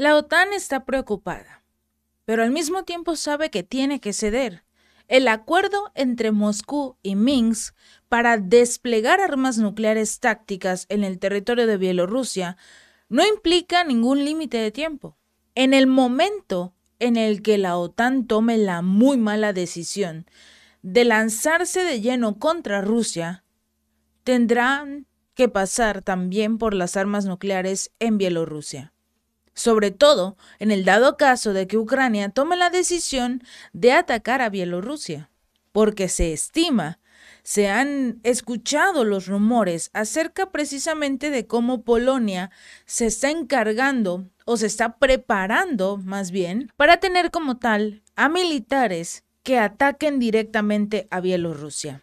La OTAN está preocupada, pero al mismo tiempo sabe que tiene que ceder. El acuerdo entre Moscú y Minsk para desplegar armas nucleares tácticas en el territorio de Bielorrusia no implica ningún límite de tiempo. En el momento en el que la OTAN tome la muy mala decisión de lanzarse de lleno contra Rusia, tendrán que pasar también por las armas nucleares en Bielorrusia. Sobre todo en el dado caso de que Ucrania tome la decisión de atacar a Bielorrusia, porque se estima se han escuchado los rumores acerca precisamente de cómo Polonia se está encargando o se está preparando más bien para tener como tal a militares que ataquen directamente a Bielorrusia.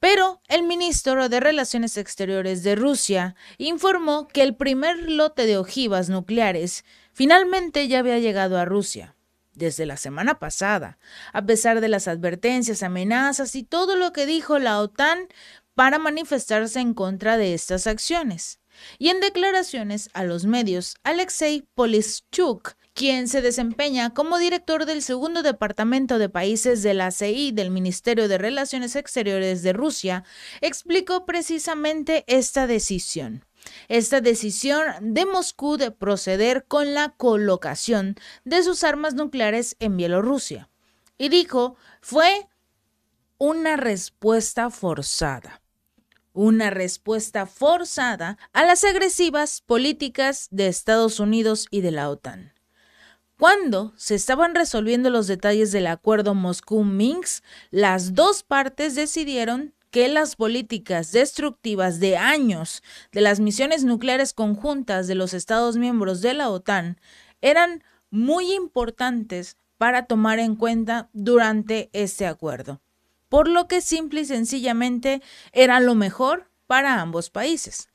Pero el ministro de Relaciones Exteriores de Rusia informó que el primer lote de ojivas nucleares finalmente ya había llegado a Rusia desde la semana pasada, a pesar de las advertencias, amenazas y todo lo que dijo la OTAN para manifestarse en contra de estas acciones. Y en declaraciones a los medios, Alexei Polischuk, quien se desempeña como director del segundo departamento de países de la del Ministerio de Relaciones Exteriores de Rusia, explicó precisamente esta decisión esta decisión de Moscú de proceder con la colocación de sus armas nucleares en Bielorrusia. Y dijo, fue una respuesta forzada. Una respuesta forzada a las agresivas políticas de Estados Unidos y de la OTAN. Cuando se estaban resolviendo los detalles del acuerdo Moscú-Minsk, las dos partes decidieron que las políticas destructivas de años de las misiones nucleares conjuntas de los Estados miembros de la OTAN eran muy importantes para tomar en cuenta durante este acuerdo, por lo que simple y sencillamente era lo mejor para ambos países.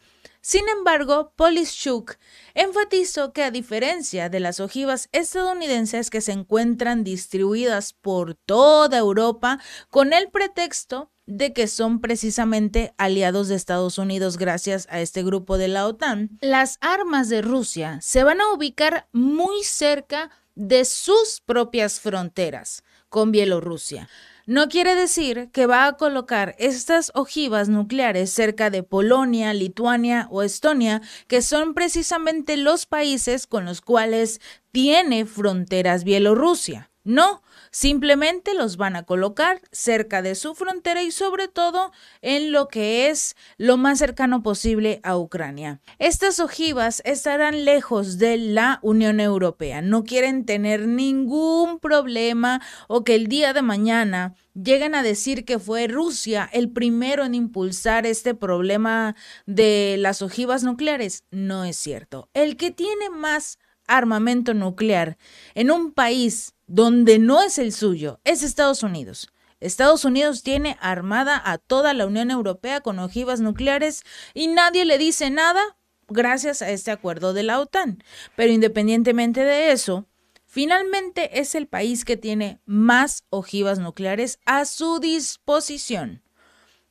Sin embargo, Polishchuk enfatizó que a diferencia de las ojivas estadounidenses que se encuentran distribuidas por toda Europa con el pretexto de que son precisamente aliados de Estados Unidos gracias a este grupo de la OTAN, las armas de Rusia se van a ubicar muy cerca de sus propias fronteras con Bielorrusia. No quiere decir que va a colocar estas ojivas nucleares cerca de Polonia, Lituania o Estonia, que son precisamente los países con los cuales tiene fronteras Bielorrusia. No, simplemente los van a colocar cerca de su frontera y sobre todo en lo que es lo más cercano posible a Ucrania. Estas ojivas estarán lejos de la Unión Europea, no quieren tener ningún problema o que el día de mañana lleguen a decir que fue Rusia el primero en impulsar este problema de las ojivas nucleares. No es cierto. El que tiene más armamento nuclear en un país donde no es el suyo, es Estados Unidos. Estados Unidos tiene armada a toda la Unión Europea con ojivas nucleares y nadie le dice nada gracias a este acuerdo de la OTAN. Pero independientemente de eso, finalmente es el país que tiene más ojivas nucleares a su disposición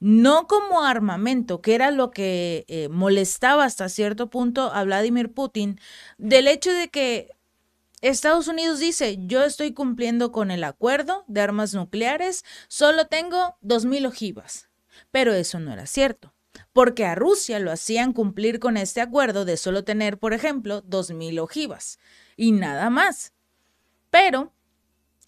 no como armamento, que era lo que eh, molestaba hasta cierto punto a Vladimir Putin, del hecho de que Estados Unidos dice, yo estoy cumpliendo con el acuerdo de armas nucleares, solo tengo 2.000 ojivas. Pero eso no era cierto, porque a Rusia lo hacían cumplir con este acuerdo de solo tener, por ejemplo, 2.000 ojivas y nada más. Pero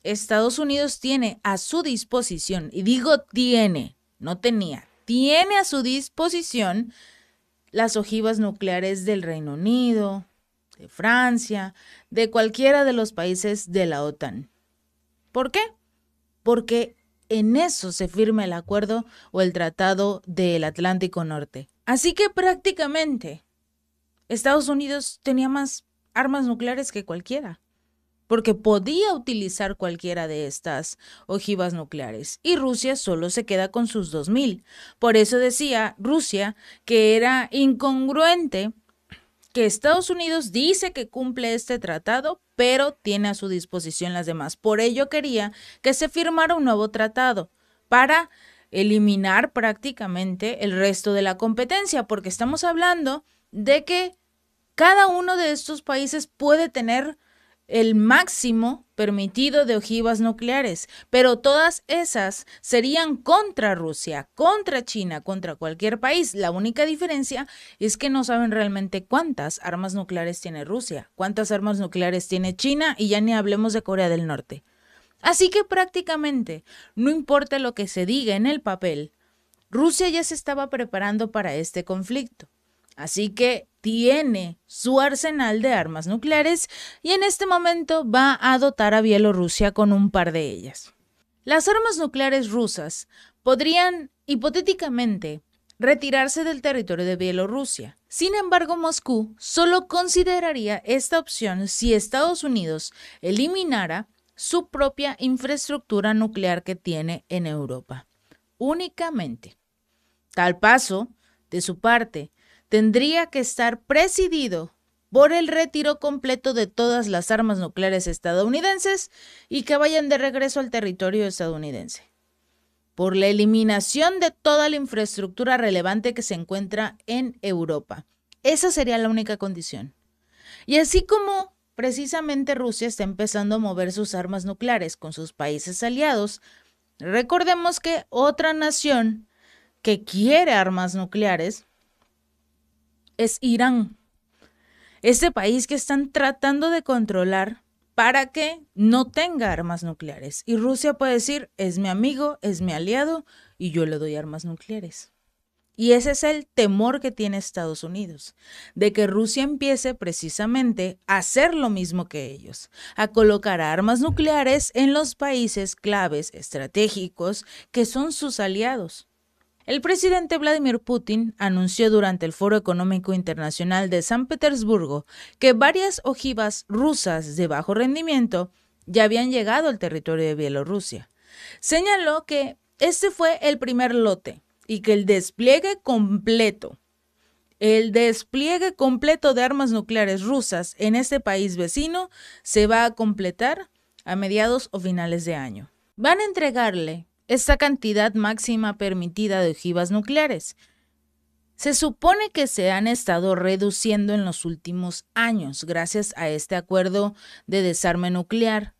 Estados Unidos tiene a su disposición, y digo tiene, no tenía, tiene a su disposición las ojivas nucleares del Reino Unido, de Francia, de cualquiera de los países de la OTAN. ¿Por qué? Porque en eso se firma el acuerdo o el tratado del Atlántico Norte. Así que prácticamente Estados Unidos tenía más armas nucleares que cualquiera porque podía utilizar cualquiera de estas ojivas nucleares y Rusia solo se queda con sus 2.000. Por eso decía Rusia que era incongruente que Estados Unidos dice que cumple este tratado, pero tiene a su disposición las demás. Por ello quería que se firmara un nuevo tratado para eliminar prácticamente el resto de la competencia, porque estamos hablando de que Cada uno de estos países puede tener el máximo permitido de ojivas nucleares, pero todas esas serían contra Rusia, contra China, contra cualquier país. La única diferencia es que no saben realmente cuántas armas nucleares tiene Rusia, cuántas armas nucleares tiene China y ya ni hablemos de Corea del Norte. Así que prácticamente, no importa lo que se diga en el papel, Rusia ya se estaba preparando para este conflicto. Así que tiene su arsenal de armas nucleares y en este momento va a dotar a Bielorrusia con un par de ellas. Las armas nucleares rusas podrían, hipotéticamente, retirarse del territorio de Bielorrusia. Sin embargo, Moscú solo consideraría esta opción si Estados Unidos eliminara su propia infraestructura nuclear que tiene en Europa. Únicamente. Tal paso, de su parte, tendría que estar presidido por el retiro completo de todas las armas nucleares estadounidenses y que vayan de regreso al territorio estadounidense. Por la eliminación de toda la infraestructura relevante que se encuentra en Europa. Esa sería la única condición. Y así como precisamente Rusia está empezando a mover sus armas nucleares con sus países aliados, recordemos que otra nación que quiere armas nucleares es Irán. Este país que están tratando de controlar para que no tenga armas nucleares. Y Rusia puede decir, es mi amigo, es mi aliado y yo le doy armas nucleares. Y ese es el temor que tiene Estados Unidos, de que Rusia empiece precisamente a hacer lo mismo que ellos, a colocar armas nucleares en los países claves estratégicos que son sus aliados. El presidente Vladimir Putin anunció durante el Foro Económico Internacional de San Petersburgo que varias ojivas rusas de bajo rendimiento ya habían llegado al territorio de Bielorrusia. Señaló que este fue el primer lote y que el despliegue completo, el despliegue completo de armas nucleares rusas en este país vecino se va a completar a mediados o finales de año. Van a entregarle esta cantidad máxima permitida de ojivas nucleares. Se supone que se han estado reduciendo en los últimos años gracias a este acuerdo de desarme nuclear.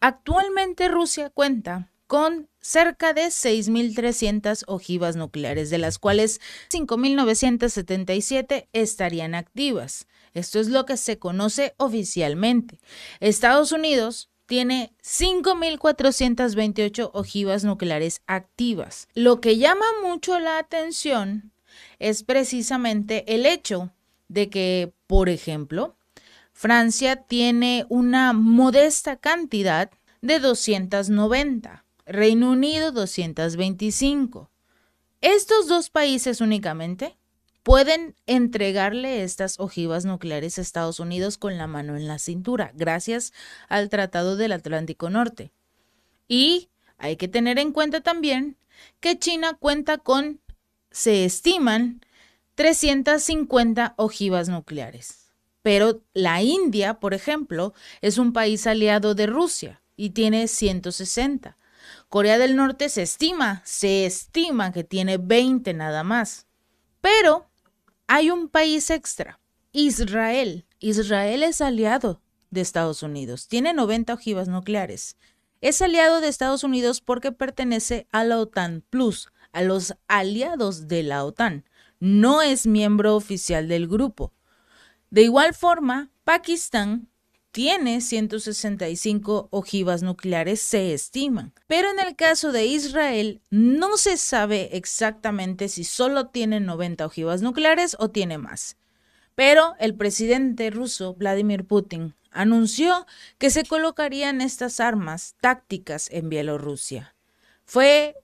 Actualmente Rusia cuenta con cerca de 6.300 ojivas nucleares, de las cuales 5.977 estarían activas. Esto es lo que se conoce oficialmente. Estados Unidos tiene 5.428 ojivas nucleares activas. Lo que llama mucho la atención es precisamente el hecho de que, por ejemplo, Francia tiene una modesta cantidad de 290, Reino Unido 225. Estos dos países únicamente pueden entregarle estas ojivas nucleares a Estados Unidos con la mano en la cintura, gracias al Tratado del Atlántico Norte. Y hay que tener en cuenta también que China cuenta con, se estiman, 350 ojivas nucleares. Pero la India, por ejemplo, es un país aliado de Rusia y tiene 160. Corea del Norte se estima, se estima que tiene 20 nada más. Pero hay un país extra, Israel. Israel es aliado de Estados Unidos, tiene 90 ojivas nucleares. Es aliado de Estados Unidos porque pertenece a la OTAN Plus, a los aliados de la OTAN. No es miembro oficial del grupo. De igual forma, Pakistán tiene 165 ojivas nucleares, se estiman. Pero en el caso de Israel, no se sabe exactamente si solo tiene 90 ojivas nucleares o tiene más. Pero el presidente ruso, Vladimir Putin, anunció que se colocarían estas armas tácticas en Bielorrusia. Fue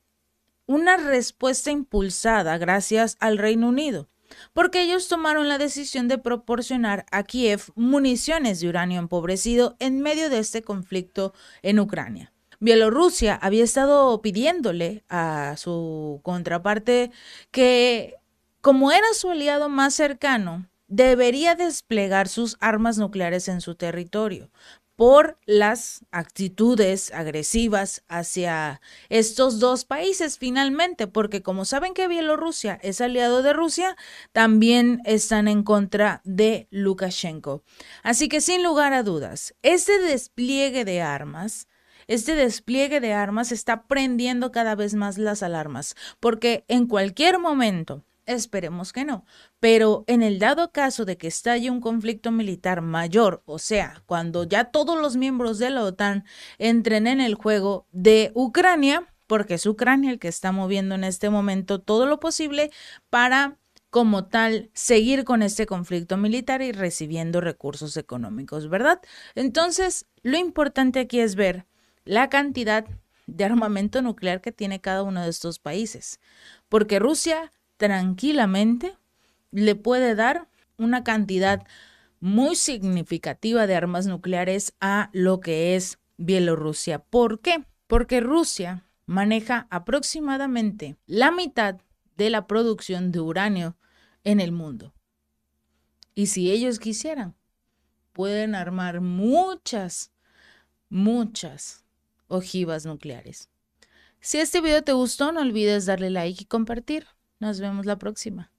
una respuesta impulsada gracias al Reino Unido porque ellos tomaron la decisión de proporcionar a Kiev municiones de uranio empobrecido en medio de este conflicto en Ucrania. Bielorrusia había estado pidiéndole a su contraparte que, como era su aliado más cercano, debería desplegar sus armas nucleares en su territorio por las actitudes agresivas hacia estos dos países finalmente, porque como saben que Bielorrusia es aliado de Rusia, también están en contra de Lukashenko. Así que sin lugar a dudas, este despliegue de armas este despliegue de armas está prendiendo cada vez más las alarmas, porque en cualquier momento, esperemos que no, pero en el dado caso de que estalle un conflicto militar mayor, o sea, cuando ya todos los miembros de la OTAN entren en el juego de Ucrania, porque es Ucrania el que está moviendo en este momento todo lo posible para como tal seguir con este conflicto militar y recibiendo recursos económicos, ¿verdad? Entonces, lo importante aquí es ver la cantidad de armamento nuclear que tiene cada uno de estos países. Porque Rusia tranquilamente le puede dar una cantidad muy significativa de armas nucleares a lo que es Bielorrusia. ¿Por qué? Porque Rusia maneja aproximadamente la mitad de la producción de uranio en el mundo. Y si ellos quisieran, pueden armar muchas, muchas ojivas nucleares. Si este video te gustó, no olvides darle like y compartir. Nos vemos la próxima.